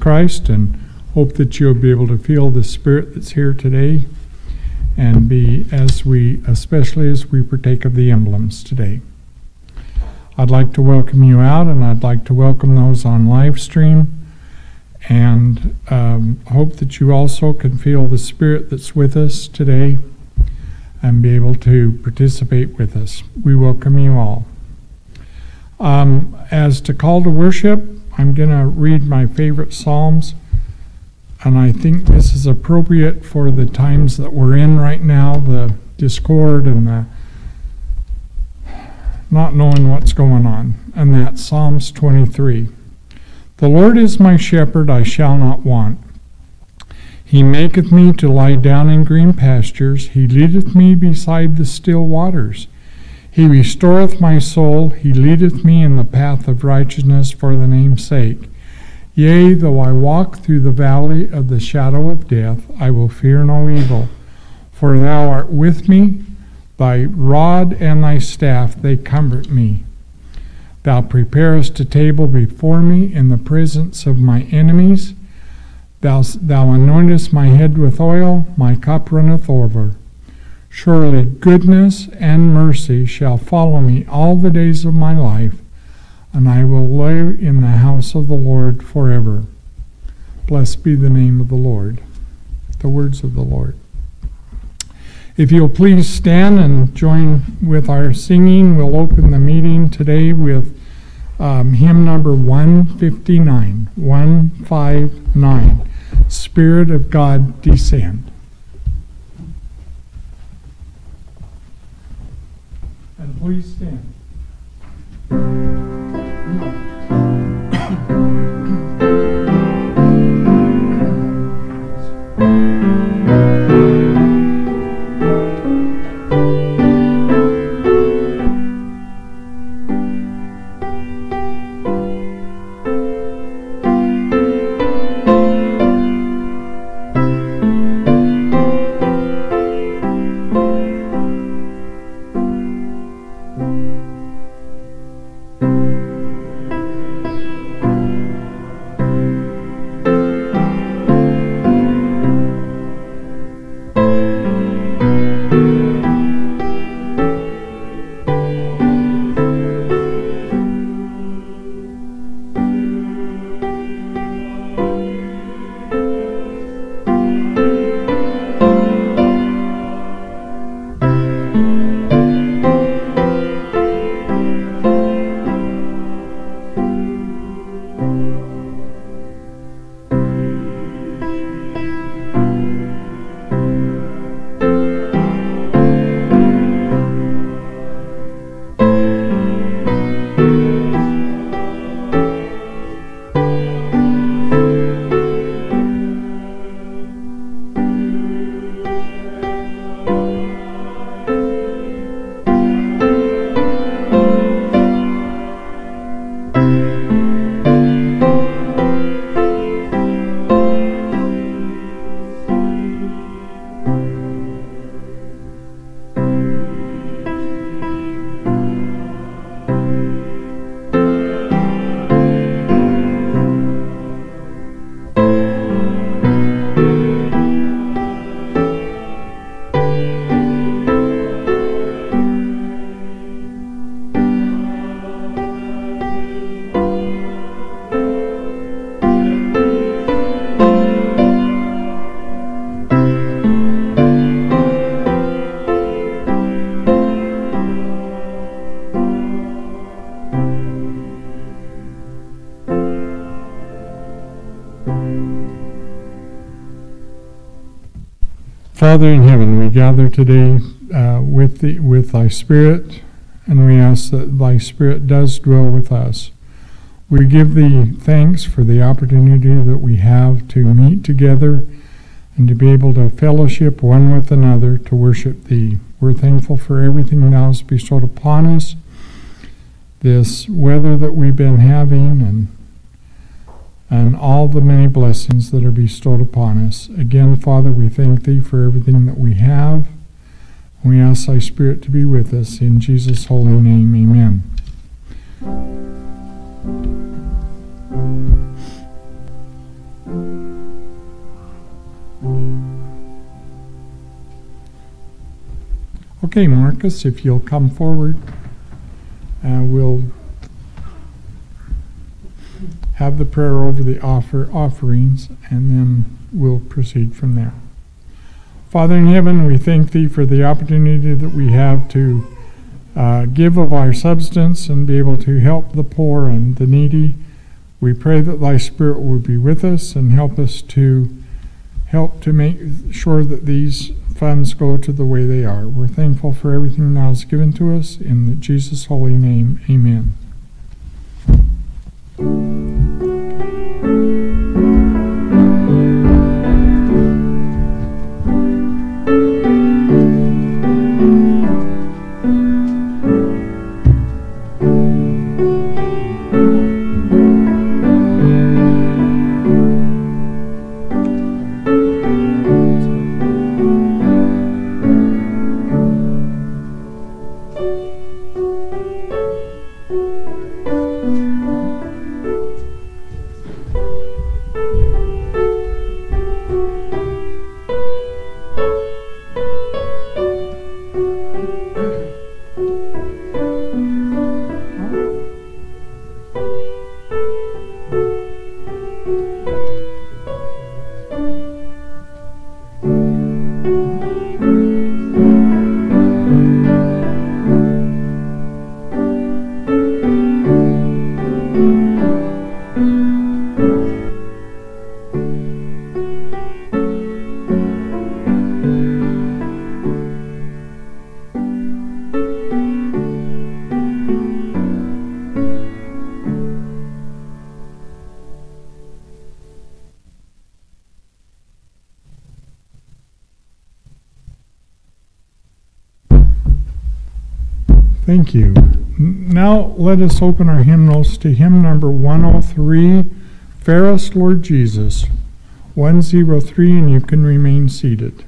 Christ and hope that you'll be able to feel the Spirit that's here today and be as we, especially as we partake of the emblems today. I'd like to welcome you out and I'd like to welcome those on live stream and um, hope that you also can feel the Spirit that's with us today and be able to participate with us. We welcome you all. Um, as to call to worship, I'm going to read my favorite Psalms, and I think this is appropriate for the times that we're in right now the discord and the not knowing what's going on. And that's Psalms 23. The Lord is my shepherd, I shall not want. He maketh me to lie down in green pastures. He leadeth me beside the still waters. He restoreth my soul. He leadeth me in the path of righteousness for the name's sake. Yea, though I walk through the valley of the shadow of death, I will fear no evil. For thou art with me, thy rod and thy staff, they comfort me. Thou preparest a table before me in the presence of my enemies. Thou, thou anointest my head with oil, my cup runneth over. Surely goodness and mercy shall follow me all the days of my life, and I will live in the house of the Lord forever. Blessed be the name of the Lord. The words of the Lord. If you'll please stand and join with our singing, we'll open the meeting today with um, hymn number 159. 159. Spirit of God, descend. Please stand. Father in heaven, we gather today uh, with, the, with thy Spirit, and we ask that thy Spirit does dwell with us. We give thee thanks for the opportunity that we have to meet together and to be able to fellowship one with another to worship thee. We're thankful for everything thou hast bestowed upon us, this weather that we've been having, and and all the many blessings that are bestowed upon us. Again, Father, we thank Thee for everything that we have. We ask Thy Spirit to be with us. In Jesus' holy name, amen. Okay, Marcus, if you'll come forward, uh, we'll have the prayer over the offer offerings, and then we'll proceed from there. Father in heaven, we thank thee for the opportunity that we have to uh, give of our substance and be able to help the poor and the needy. We pray that thy Spirit will be with us and help us to help to make sure that these funds go to the way they are. We're thankful for everything thou hast given to us. In Jesus' holy name, amen thank you Thank you. Now let us open our hymnals to hymn number 103, Fairest Lord Jesus, 103, and you can remain seated.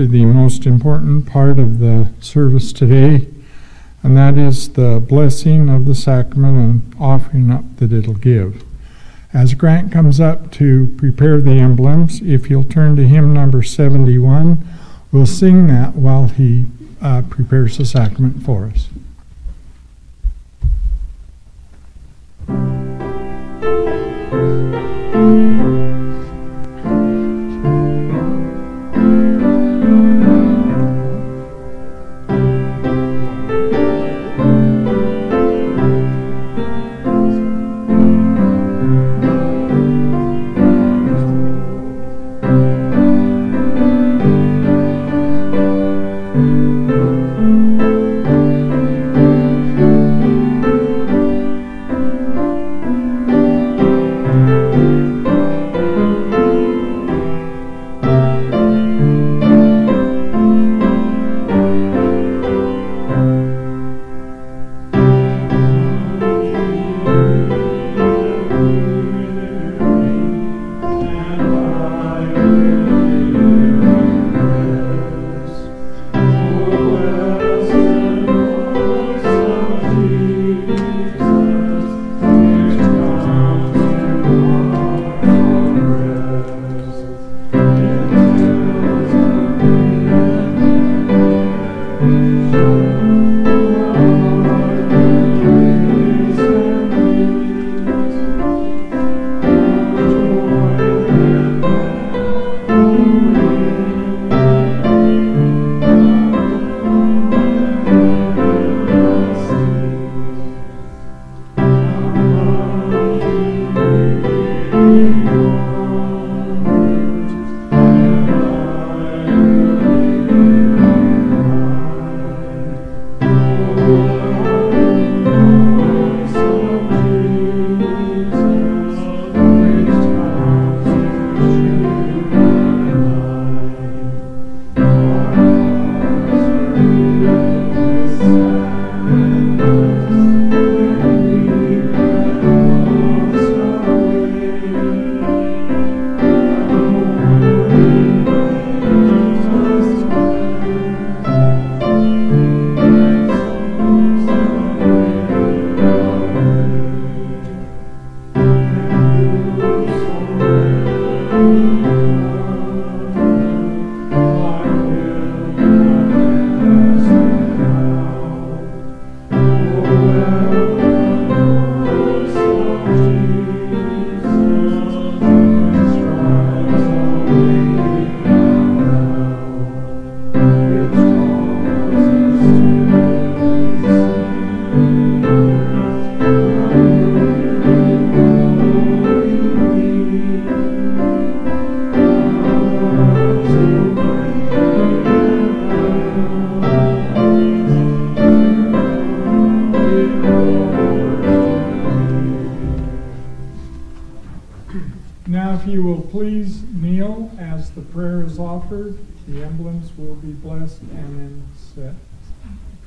To the most important part of the service today, and that is the blessing of the sacrament and offering up that it'll give. As Grant comes up to prepare the emblems, if you'll turn to hymn number 71, we'll sing that while he uh, prepares the sacrament for us. the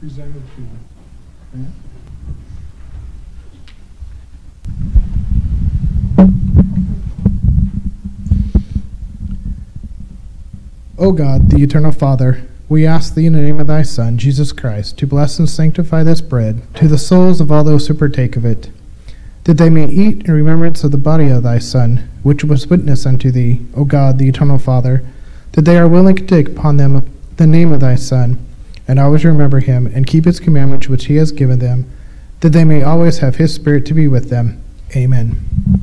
presented to you. Okay? O God, the eternal Father, we ask thee in the name of thy Son, Jesus Christ, to bless and sanctify this bread to the souls of all those who partake of it, that they may eat in remembrance of the body of thy Son, which was witness unto thee, O God, the eternal Father, that they are willing to take upon them the name of thy Son, and always remember him, and keep his commandments which he has given them, that they may always have his Spirit to be with them. Amen.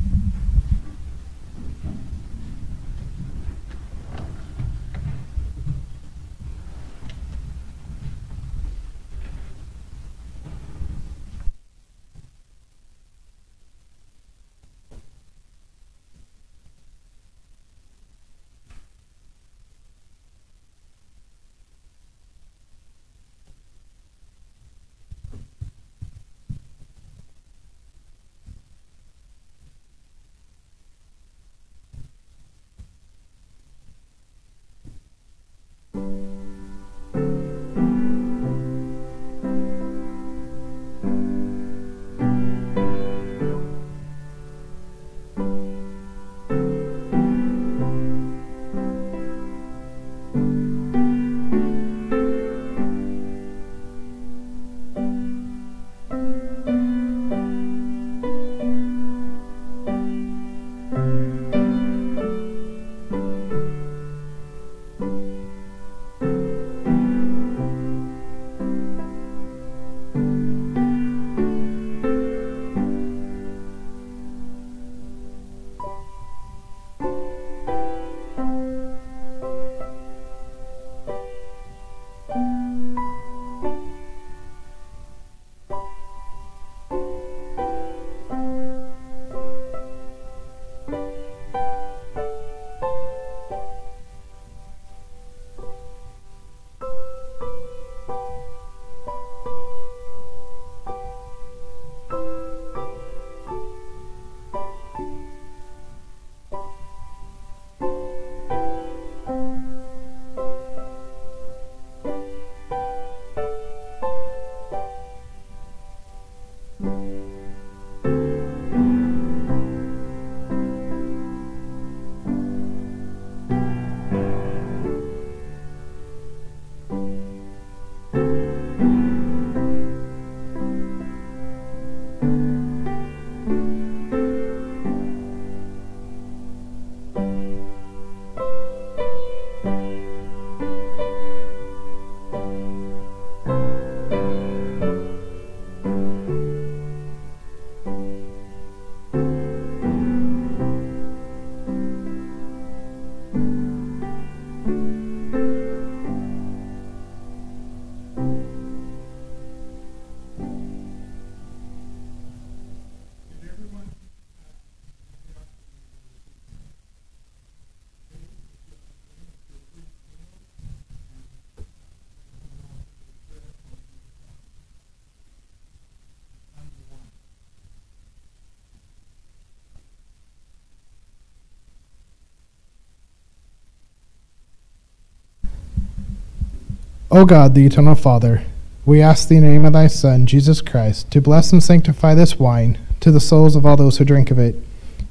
O God, the eternal Father, we ask thee in the name of thy Son, Jesus Christ, to bless and sanctify this wine to the souls of all those who drink of it,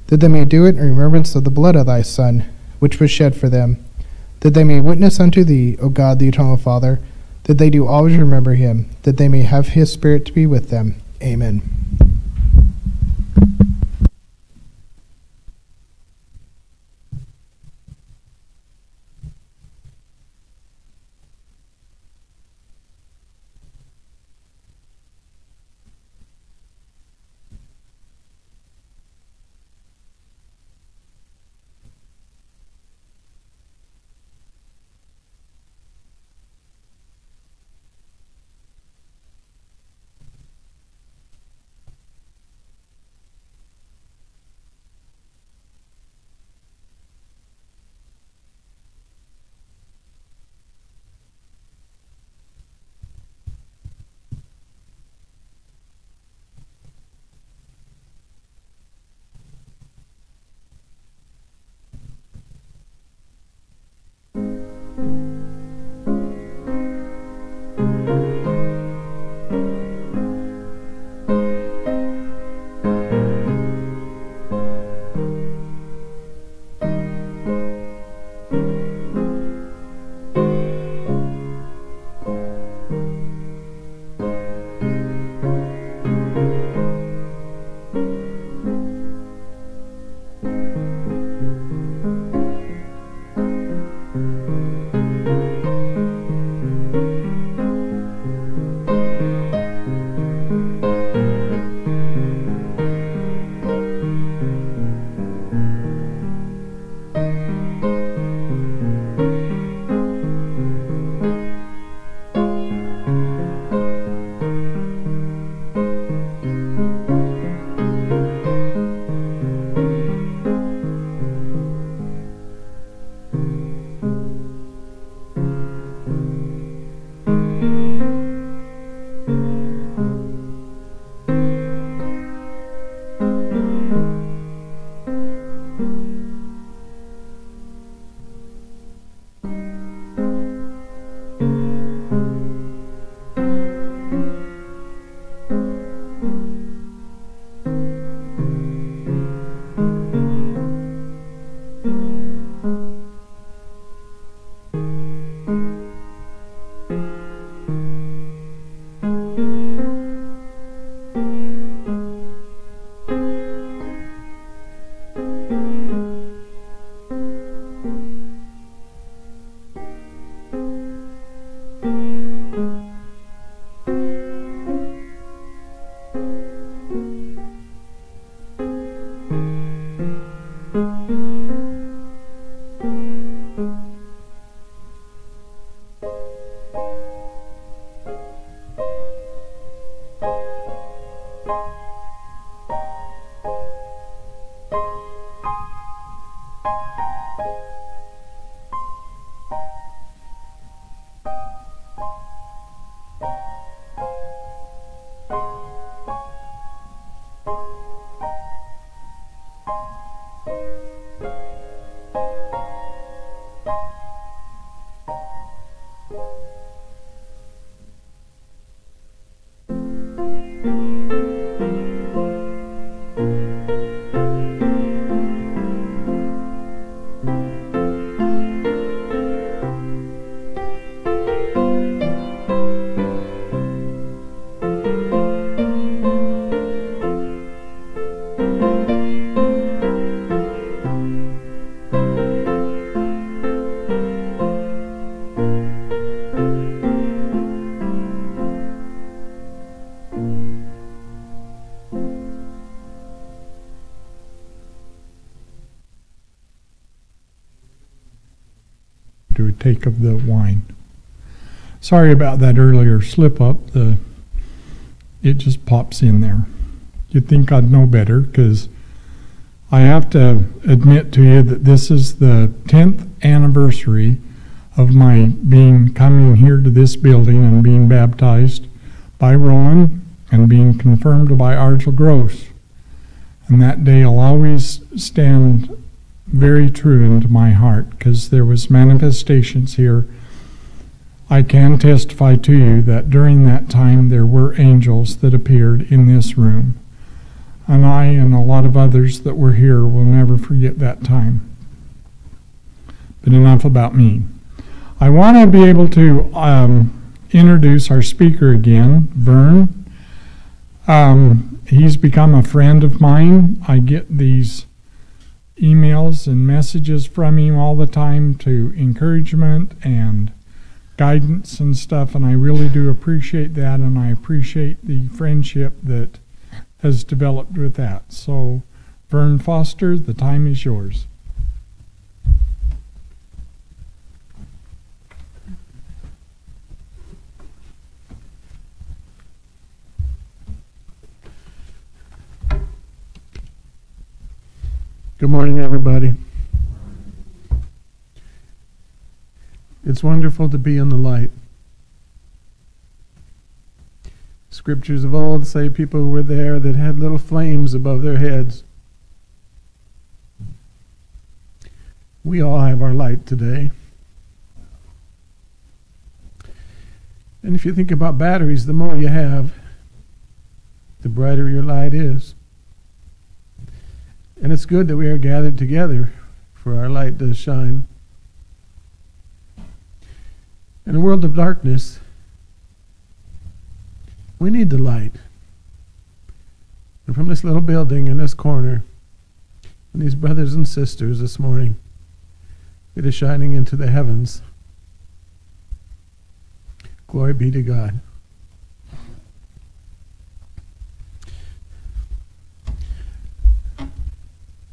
that they may do it in remembrance of the blood of thy Son, which was shed for them, that they may witness unto thee, O God, the eternal Father, that they do always remember him, that they may have his Spirit to be with them. Amen. Of the wine. Sorry about that earlier slip up. The it just pops in there. You'd think I'd know better because I have to admit to you that this is the 10th anniversary of my being coming here to this building and being baptized by Rowan and being confirmed by Argel Gross. And that day will always stand very true into my heart because there was manifestations here. I can testify to you that during that time there were angels that appeared in this room. And I and a lot of others that were here will never forget that time. But enough about me. I want to be able to um, introduce our speaker again, Vern. Um, he's become a friend of mine. I get these emails and messages from him all the time to encouragement and guidance and stuff, and I really do appreciate that, and I appreciate the friendship that has developed with that. So, Vern Foster, the time is yours. Good morning, everybody. It's wonderful to be in the light. Scriptures of old say people were there that had little flames above their heads. We all have our light today. And if you think about batteries, the more you have, the brighter your light is. And it's good that we are gathered together for our light does shine. In a world of darkness, we need the light. And from this little building in this corner, and these brothers and sisters this morning, it is shining into the heavens. Glory be to God.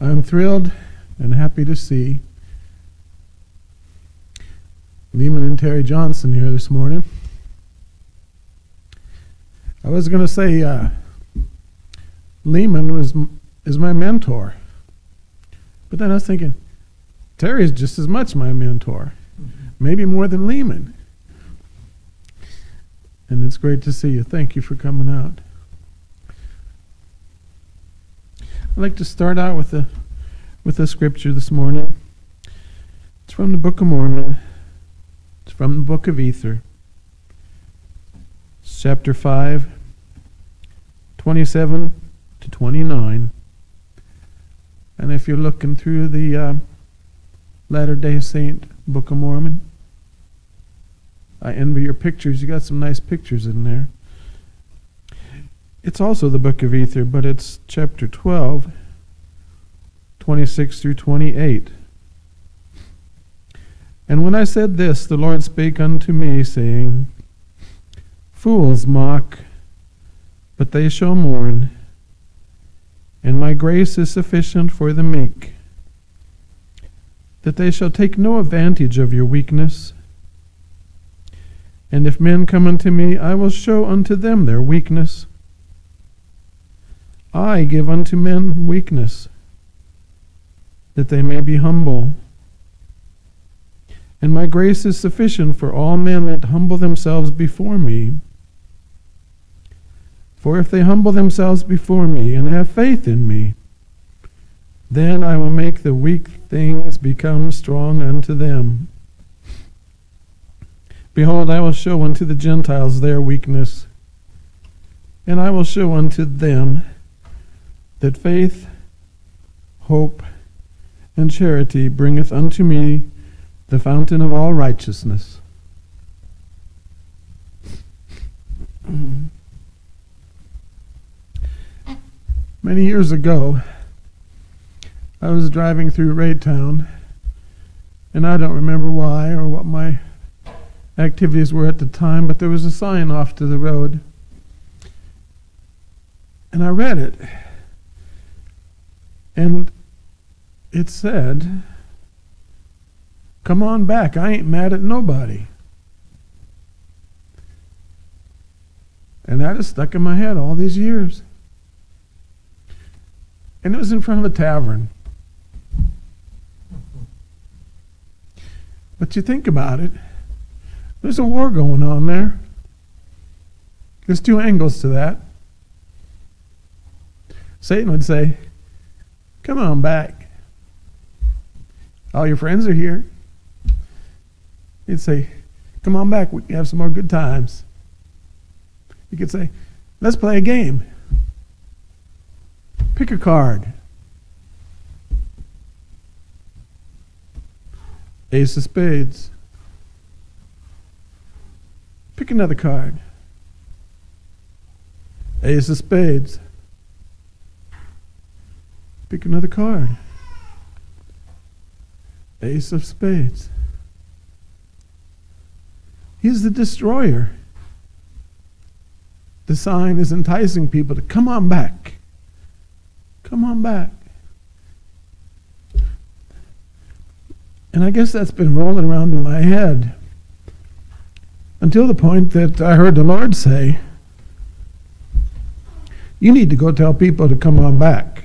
I'm thrilled and happy to see Lehman and Terry Johnson here this morning. I was going to say uh, Lehman was is my mentor, but then I was thinking Terry is just as much my mentor, maybe more than Lehman. And it's great to see you. Thank you for coming out. I'd like to start out with a with a scripture this morning. It's from the Book of Mormon. It's from the Book of Ether. Chapter 5, 27 to 29. And if you're looking through the uh, Latter day Saint Book of Mormon, I envy your pictures. You got some nice pictures in there. It's also the book of Ether, but it's chapter 12, 26 through 28. And when I said this, the Lord spake unto me, saying, Fools mock, but they shall mourn, and my grace is sufficient for the meek, that they shall take no advantage of your weakness. And if men come unto me, I will show unto them their weakness. I give unto men weakness, that they may be humble. And my grace is sufficient for all men that humble themselves before me. For if they humble themselves before me and have faith in me, then I will make the weak things become strong unto them. Behold, I will show unto the Gentiles their weakness, and I will show unto them that faith, hope, and charity bringeth unto me the fountain of all righteousness. Many years ago, I was driving through Raytown, and I don't remember why or what my activities were at the time, but there was a sign off to the road. And I read it. And it said, Come on back. I ain't mad at nobody. And that has stuck in my head all these years. And it was in front of a tavern. But you think about it, there's a war going on there. There's two angles to that. Satan would say, Come on back. All your friends are here. He'd say, Come on back. We can have some more good times. You could say, Let's play a game. Pick a card. Ace of Spades. Pick another card. Ace of Spades. Pick another card. Ace of Spades. He's the destroyer. The sign is enticing people to come on back. Come on back. And I guess that's been rolling around in my head until the point that I heard the Lord say, You need to go tell people to come on back.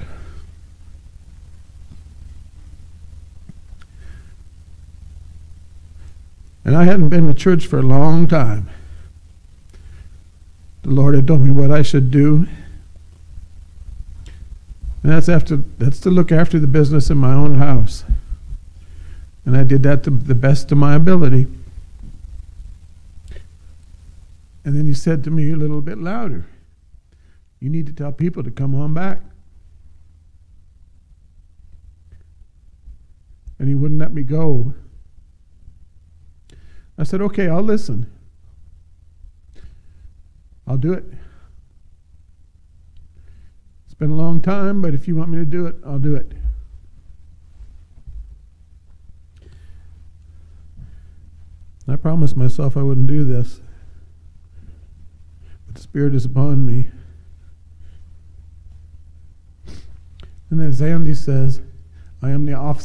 And I hadn't been to church for a long time. The Lord had told me what I should do. And that's after that's to look after the business in my own house. And I did that to the best of my ability. And then he said to me a little bit louder, You need to tell people to come on back. And he wouldn't let me go. I said, Okay, I'll listen. I'll do it. It's been a long time, but if you want me to do it, I'll do it. I promised myself I wouldn't do this. But the Spirit is upon me. And as Andy says, I am the off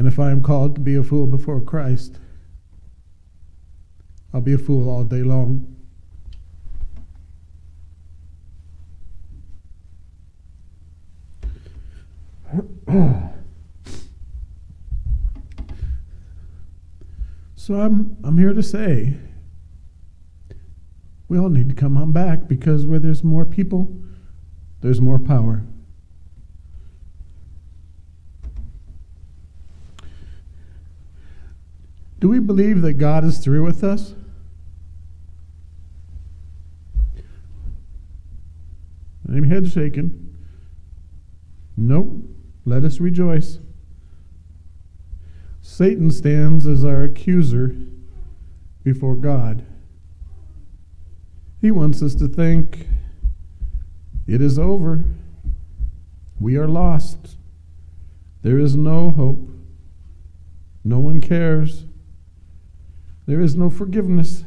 And if I am called to be a fool before Christ, I'll be a fool all day long. so I'm I'm here to say we all need to come on back because where there's more people, there's more power. Do we believe that God is through with us? I'm head shaking. Nope. Let us rejoice. Satan stands as our accuser before God. He wants us to think it is over. We are lost. There is no hope. No one cares. There is no forgiveness.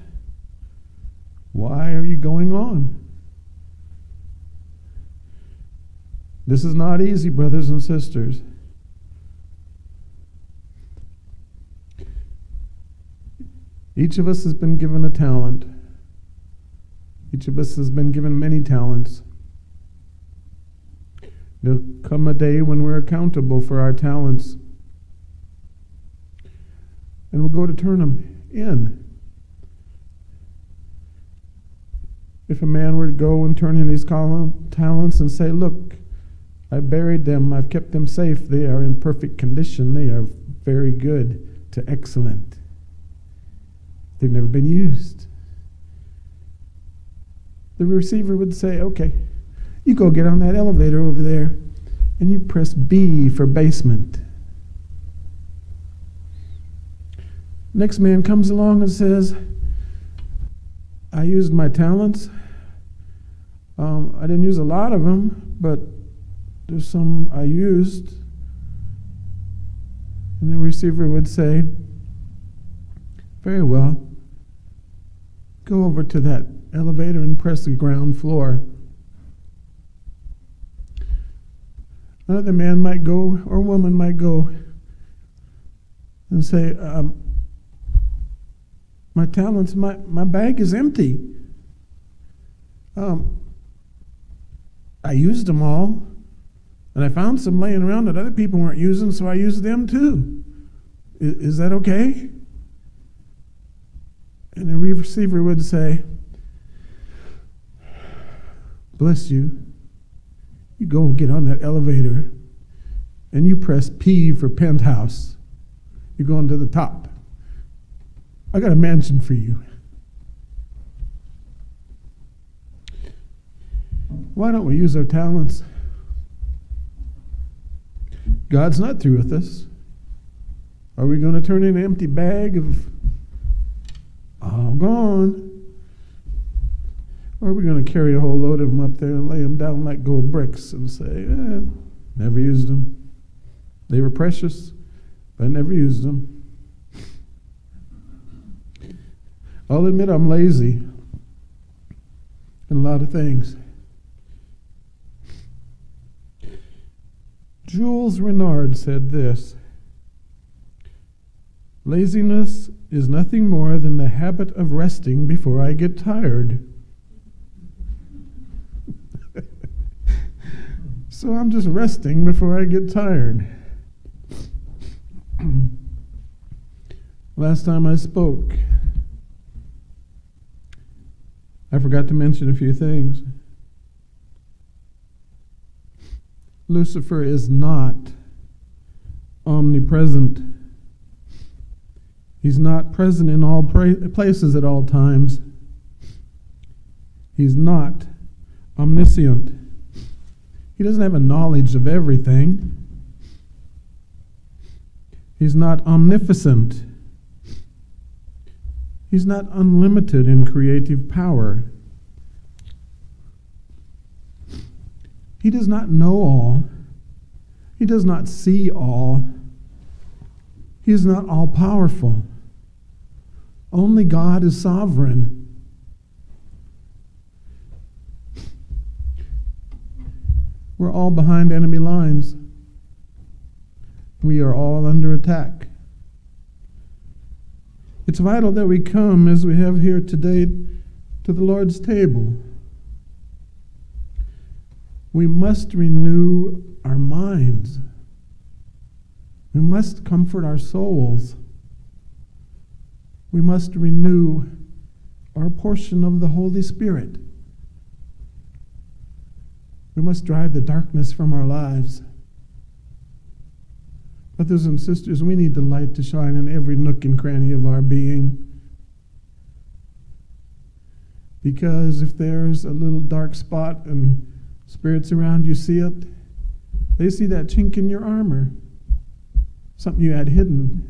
Why are you going on? This is not easy, brothers and sisters. Each of us has been given a talent. Each of us has been given many talents. There'll come a day when we're accountable for our talents. And we'll go to turn them in. If a man were to go and turn in his talents and say, Look, I buried them. I've kept them safe. They are in perfect condition. They are very good to excellent. They've never been used. The receiver would say, okay, you go get on that elevator over there and you press B for basement. Next man comes along and says, I used my talents. Um, I didn't use a lot of them, but there's some I used. And the receiver would say, Very well. Go over to that elevator and press the ground floor. Another man might go, or woman might go, and say, um, My talents, my, my bag is empty. Um, I used them all. And I found some laying around that other people weren't using, so I used them too. Is, is that okay? And the receiver would say, Bless you. You go get on that elevator and you press P for penthouse. You're going to the top. I got a mansion for you. Why don't we use our talents? God's not through with us. Are we going to turn in an empty bag of all gone? Or are we going to carry a whole load of them up there and lay them down like gold bricks and say, eh, never used them? They were precious, but I never used them. I'll admit I'm lazy in a lot of things. Jules Renard said this Laziness is nothing more than the habit of resting before I get tired. so I'm just resting before I get tired. Last time I spoke, I forgot to mention a few things. Lucifer is not omnipresent. He's not present in all places at all times. He's not omniscient. He doesn't have a knowledge of everything. He's not omnificent. He's not unlimited in creative power. He does not know all. He does not see all. He is not all powerful. Only God is sovereign. We're all behind enemy lines. We are all under attack. It's vital that we come, as we have here today, to the Lord's table. We must renew our minds. We must comfort our souls. We must renew our portion of the Holy Spirit. We must drive the darkness from our lives. Brothers and sisters, we need the light to shine in every nook and cranny of our being. Because if there's a little dark spot and spirits around you see it, they see that chink in your armor, something you had hidden.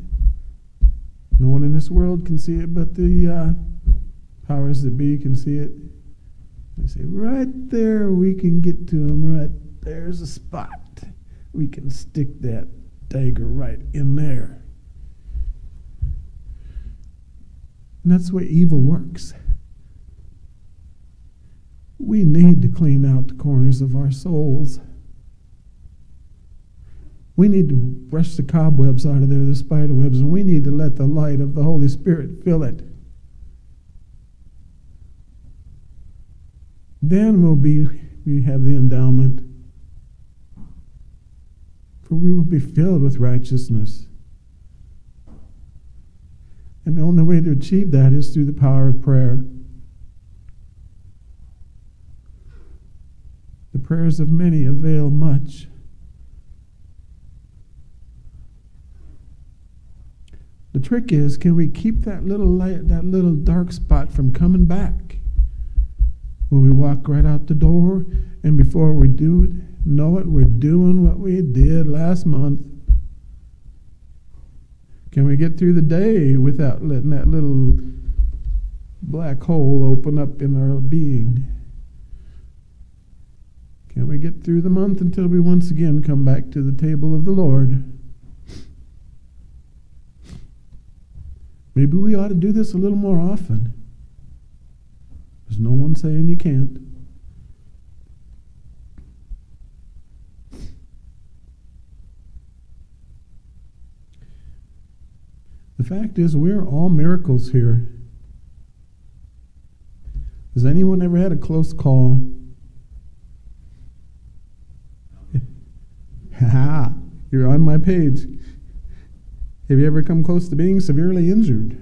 No one in this world can see it, but the uh, powers that be can see it. They say, right there, we can get to them. Right there's a spot. We can stick that dagger right in there. And that's the way evil works. We need to clean out the corners of our souls. We need to brush the cobwebs out of there, the spider webs, and we need to let the light of the Holy Spirit fill it. Then we'll be we have the endowment. For we will be filled with righteousness. And the only way to achieve that is through the power of prayer. The prayers of many avail much. The trick is, can we keep that little light, that little dark spot from coming back? When we walk right out the door, and before we do it, know it, we're doing what we did last month. Can we get through the day without letting that little black hole open up in our being? Can we get through the month until we once again come back to the table of the Lord? Maybe we ought to do this a little more often. There's no one saying you can't. The fact is, we're all miracles here. Has anyone ever had a close call? Ha! You're on my page. Have you ever come close to being severely injured?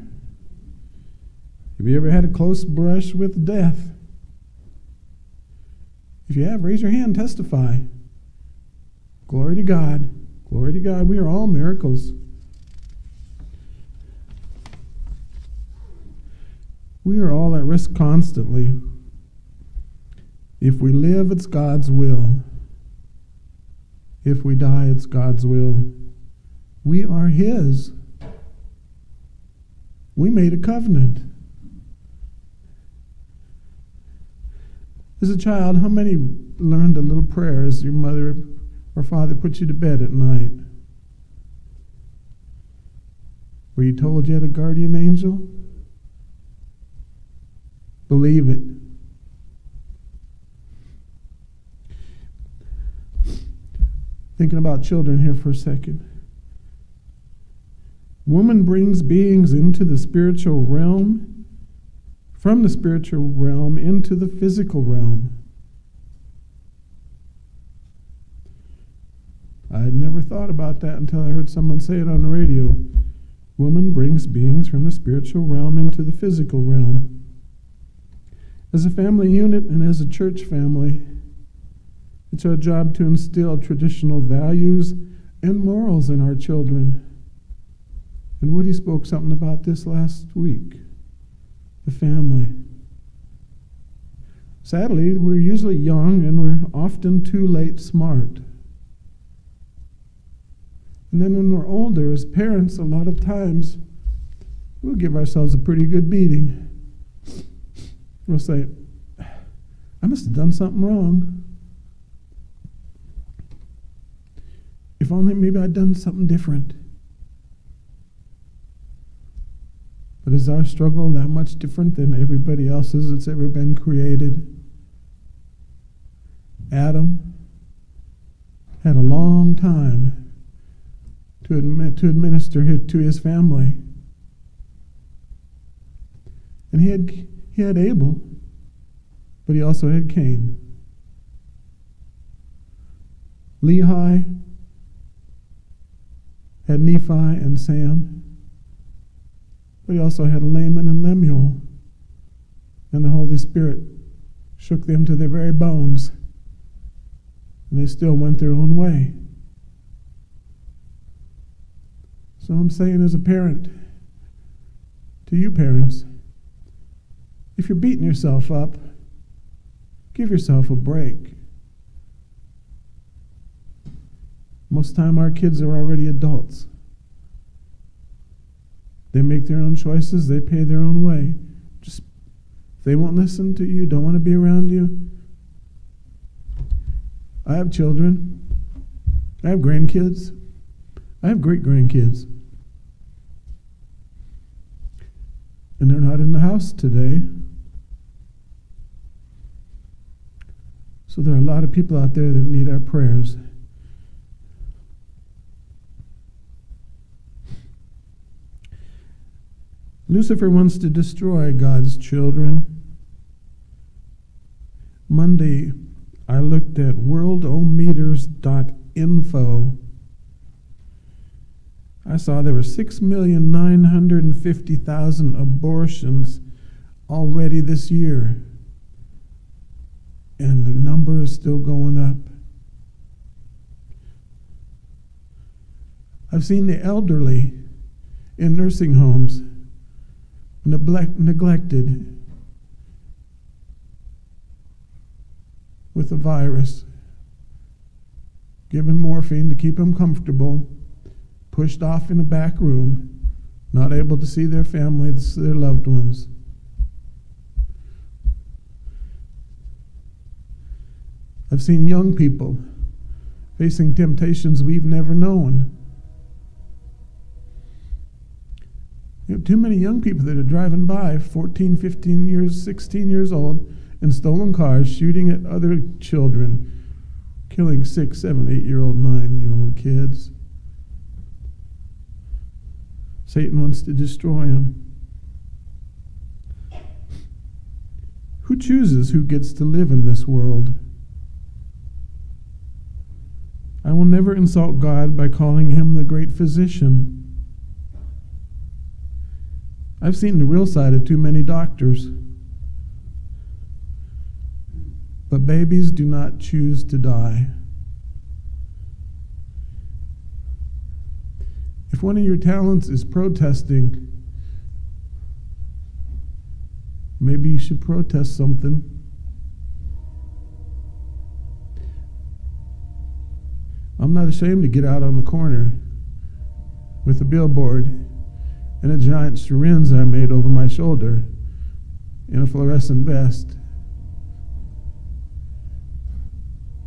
Have you ever had a close brush with death? If you have, raise your hand, testify. Glory to God. Glory to God. We are all miracles. We are all at risk constantly. If we live, it's God's will. If we die, it's God's will. We are His. We made a covenant. As a child, how many learned a little prayer as your mother or father put you to bed at night? Were you told you had a guardian angel? Believe it. Thinking about children here for a second. Woman brings beings into the spiritual realm, from the spiritual realm into the physical realm. I had never thought about that until I heard someone say it on the radio. Woman brings beings from the spiritual realm into the physical realm. As a family unit and as a church family, it's our job to instill traditional values and morals in our children And Woody spoke something about this last week the family. Sadly, we're usually young and we're often too late smart. And then when we're older, as parents, a lot of times we'll give ourselves a pretty good beating. We'll say, I must have done something wrong. If only maybe I'd done something different. But is our struggle that much different than everybody else's that's ever been created? Adam had a long time to, to administer to his family. And he had, he had Abel, but he also had Cain. Lehi had Nephi and Sam, but he also had Laman and Lemuel. And the Holy Spirit shook them to their very bones, and they still went their own way. So I'm saying, as a parent, to you parents, if you're beating yourself up, give yourself a break. Most time our kids are already adults. They make their own choices, they pay their own way. Just they won't listen to you, don't want to be around you. I have children. I have grandkids. I have great grandkids. And they're not in the house today. So there are a lot of people out there that need our prayers. Lucifer wants to destroy God's children. Monday, I looked at worldometers.info. I saw there were 6,950,000 abortions already this year. And the number is still going up. I've seen the elderly in nursing homes neglect, neglected with a virus, given morphine to keep them comfortable, pushed off in a back room, not able to see their families, their loved ones. I've seen young people facing temptations we've never known. You have too many young people that are driving by, 14, 15 years, 16 years old, in stolen cars, shooting at other children, killing six, seven, eight year old, nine year old kids. Satan wants to destroy them. Who chooses who gets to live in this world? I will never insult God by calling him the great physician. I've seen the real side of too many doctors. But babies do not choose to die. If one of your talents is protesting, maybe you should protest something. I'm not ashamed to get out on the corner with a billboard and a giant syringe I made over my shoulder in a fluorescent vest.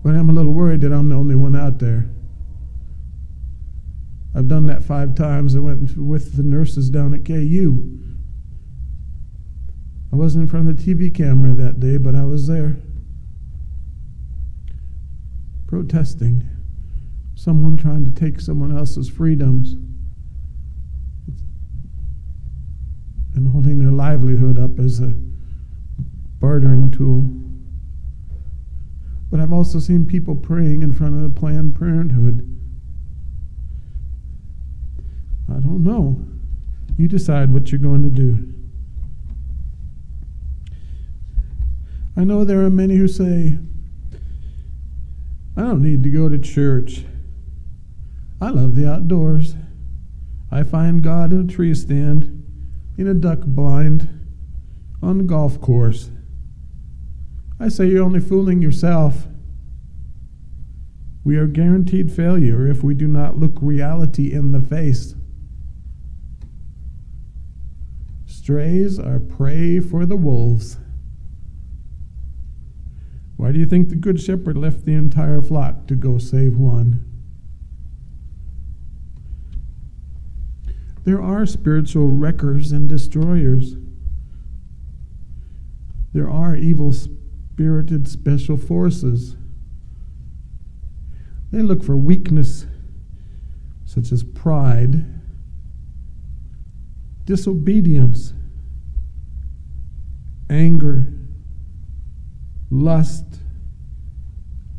But I'm a little worried that I'm the only one out there. I've done that five times. I went with the nurses down at KU. I wasn't in front of the TV camera that day, but I was there protesting someone trying to take someone else's freedoms. and holding their livelihood up as a bartering tool. But I've also seen people praying in front of the Planned Parenthood. I don't know. You decide what you're going to do. I know there are many who say, I don't need to go to church. I love the outdoors. I find God in a tree stand, in a duck blind, on the golf course. I say you're only fooling yourself. We are guaranteed failure if we do not look reality in the face. Strays are prey for the wolves. Why do you think the Good Shepherd left the entire flock to go save one? There are spiritual wreckers and destroyers. There are evil spirited special forces. They look for weakness, such as pride disobedience, anger, lust,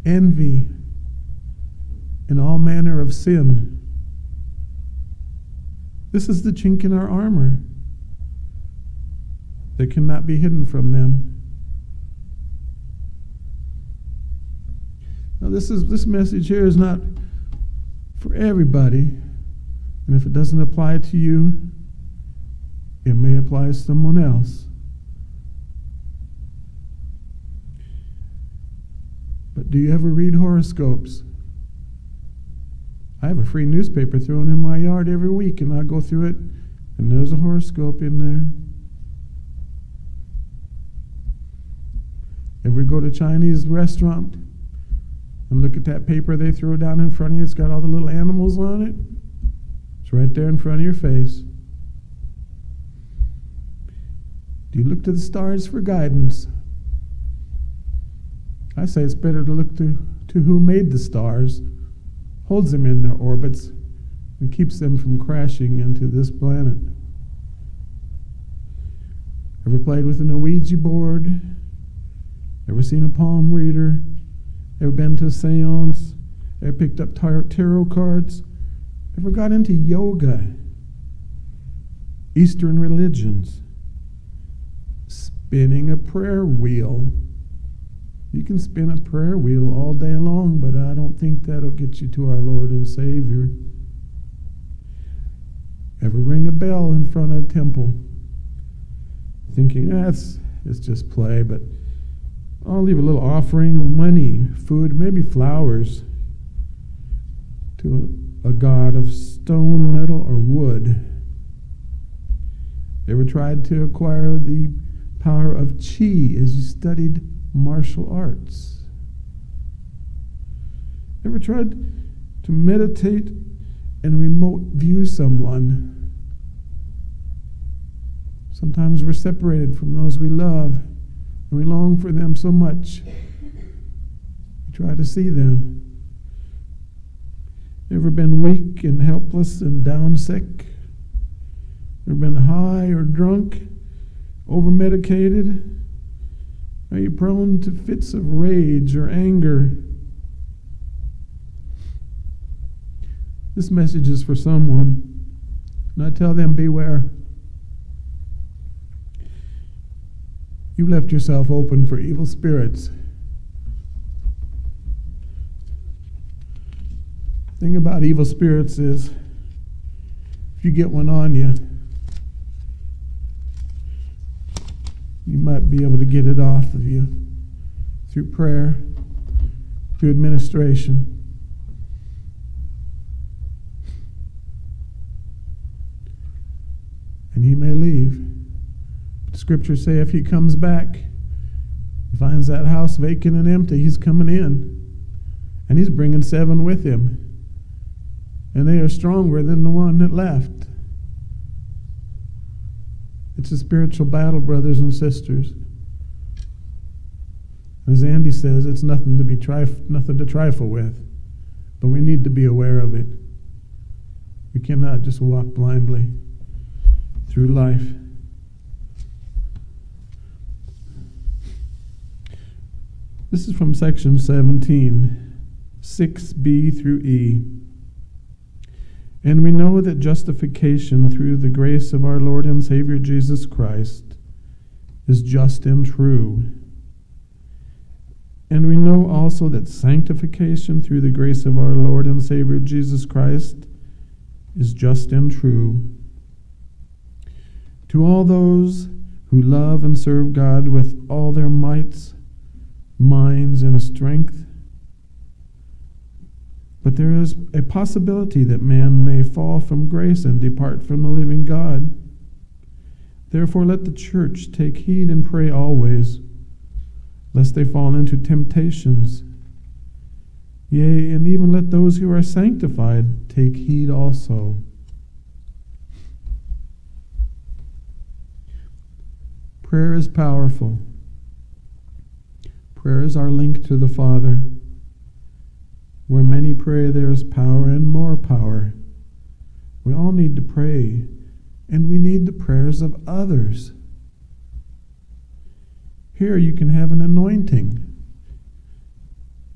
envy, and all manner of sin. This is the chink in our armor that cannot be hidden from them. Now this is this message here is not for everybody. And if it doesn't apply to you, it may apply to someone else. But do you ever read horoscopes? I have a free newspaper thrown in my yard every week, and I go through it, and there's a horoscope in there. If we go to a Chinese restaurant and look at that paper they throw down in front of you? It's got all the little animals on it. It's right there in front of your face. Do you look to the stars for guidance? I say it's better to look to, to who made the stars, holds them in their orbits, and keeps them from crashing into this planet. Ever played with an Ouija board? Ever seen a palm reader? Ever been to a seance? Ever picked up tarot cards? Ever got into yoga? Eastern religions? spinning a prayer wheel. You can spin a prayer wheel all day long, but I don't think that'll get you to our Lord and Savior. Ever ring a bell in front of a temple, thinking ah, that's it's just play, but I'll leave a little offering, of money, food, maybe flowers to a god of stone, metal, or wood. Ever tried to acquire the power of chi as you studied martial arts? Ever tried to meditate and remote view someone? Sometimes we're separated from those we love and we long for them so much. We try to see them. Ever been weak and helpless and down sick? Ever been high or drunk? over medicated? Are you prone to fits of rage or anger? This message is for someone. And I tell them, beware. You left yourself open for evil spirits. thing about evil spirits is if you get one on you, you might be able to get it off of you through prayer, through administration. And he may leave. But scriptures say if he comes back, finds that house vacant and empty, he's coming in. And he's bringing seven with him. And they are stronger than the one that left. It's a spiritual battle, brothers and sisters. As Andy says, it's nothing to be trif- nothing to trifle with, but we need to be aware of it. We cannot just walk blindly through life. This is from section 17, 6b through E. And we know that justification through the grace of our Lord and Savior Jesus Christ is just and true. And we know also that sanctification through the grace of our Lord and Savior Jesus Christ is just and true. To all those who love and serve God with all their mights, minds, and strength, but there is a possibility that man may fall from grace and depart from the living God. Therefore, let the church take heed and pray always, lest they fall into temptations. Yea, and even let those who are sanctified take heed also. Prayer is powerful. Prayer is our link to the Father. Where many pray, there is power and more power. We all need to pray, and we need the prayers of others. Here you can have an anointing.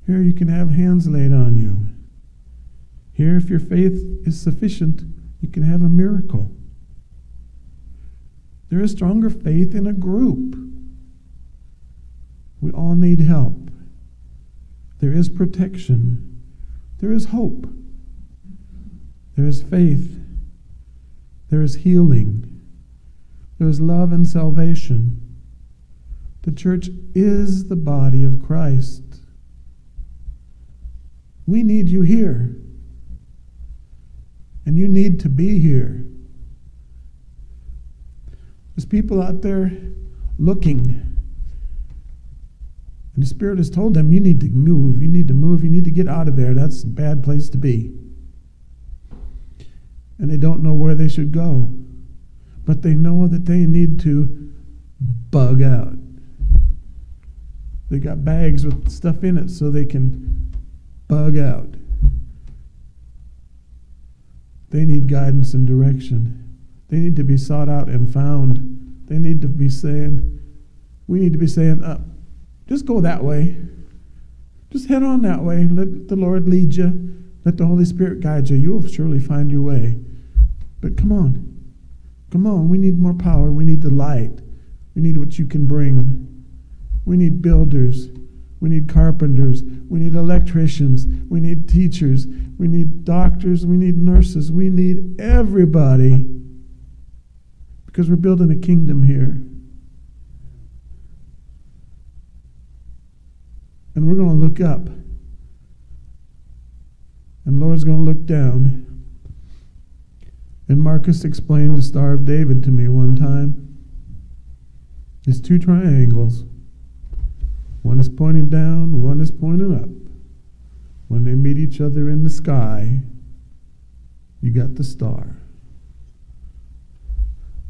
Here you can have hands laid on you. Here, if your faith is sufficient, you can have a miracle. There is stronger faith in a group. We all need help. There is protection. There is hope. There is faith. There is healing. There is love and salvation. The church is the body of Christ. We need you here. And you need to be here. There's people out there looking and the Spirit has told them, you need to move, you need to move, you need to get out of there. That's a bad place to be. And they don't know where they should go. But they know that they need to bug out. They got bags with stuff in it so they can bug out. They need guidance and direction. They need to be sought out and found. They need to be saying, we need to be saying, up. Just go that way. Just head on that way. Let the Lord lead you. Let the Holy Spirit guide you. You will surely find your way. But come on. Come on. We need more power. We need the light. We need what you can bring. We need builders. We need carpenters. We need electricians. We need teachers. We need doctors. We need nurses. We need everybody because we're building a kingdom here. And we're going to look up. And Lord's going to look down. And Marcus explained the Star of David to me one time. It's two triangles. One is pointing down, one is pointing up. When they meet each other in the sky, you got the star.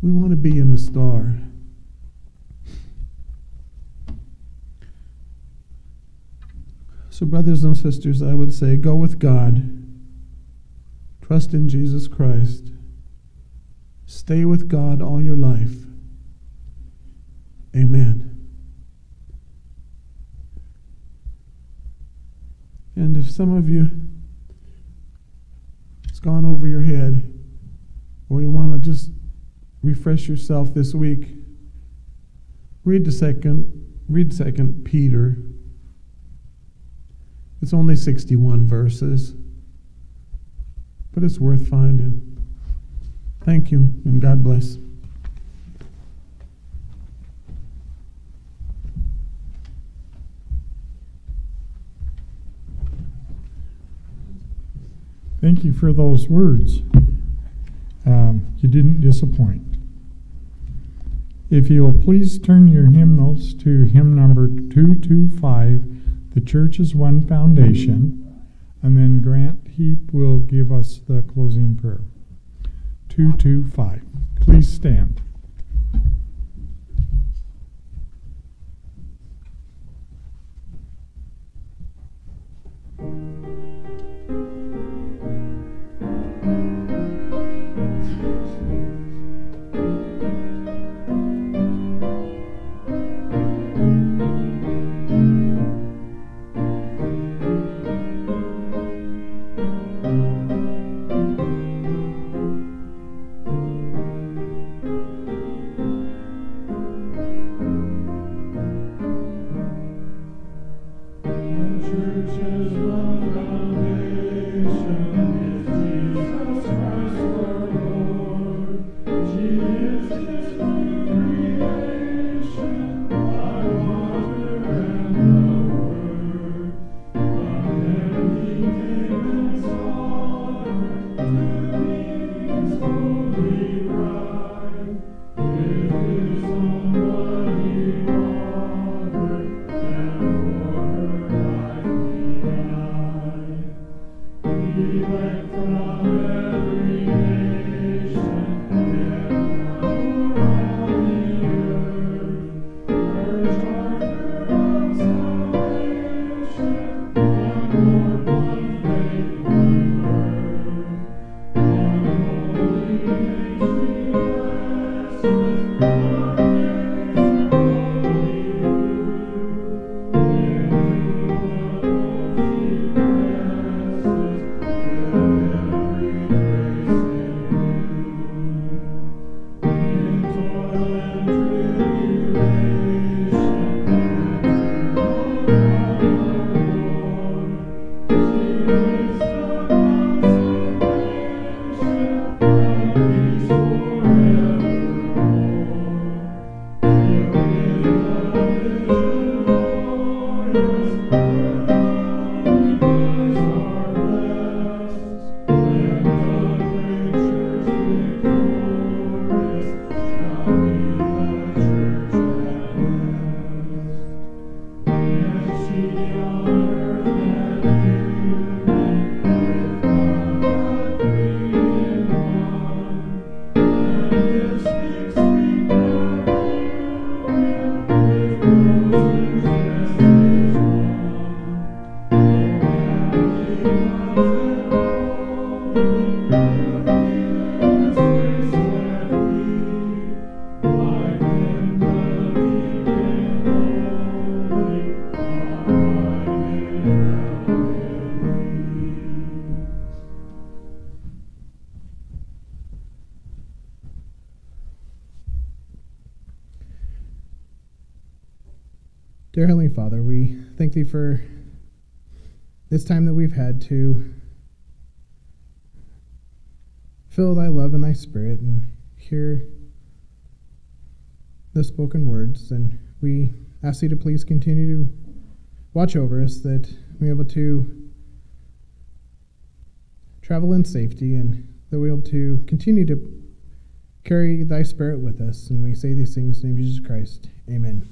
We want to be in the star. So, brothers and sisters, I would say go with God, trust in Jesus Christ, stay with God all your life. Amen. And if some of you, it's gone over your head, or you want to just refresh yourself this week, read the second, read second Peter it's only 61 verses, but it's worth finding. Thank you, and God bless. Thank you for those words. Um, you didn't disappoint. If you'll please turn your hymnals to hymn number 225 the church is one foundation. And then Grant Heap will give us the closing prayer. 225. Please stand. Dear Heavenly Father, we thank Thee for this time that we've had to fill Thy love and Thy Spirit and hear the spoken words. And we ask Thee to please continue to watch over us, that we able to travel in safety and that we're able to continue to carry thy spirit with us. And we say these things in the name of Jesus Christ. Amen.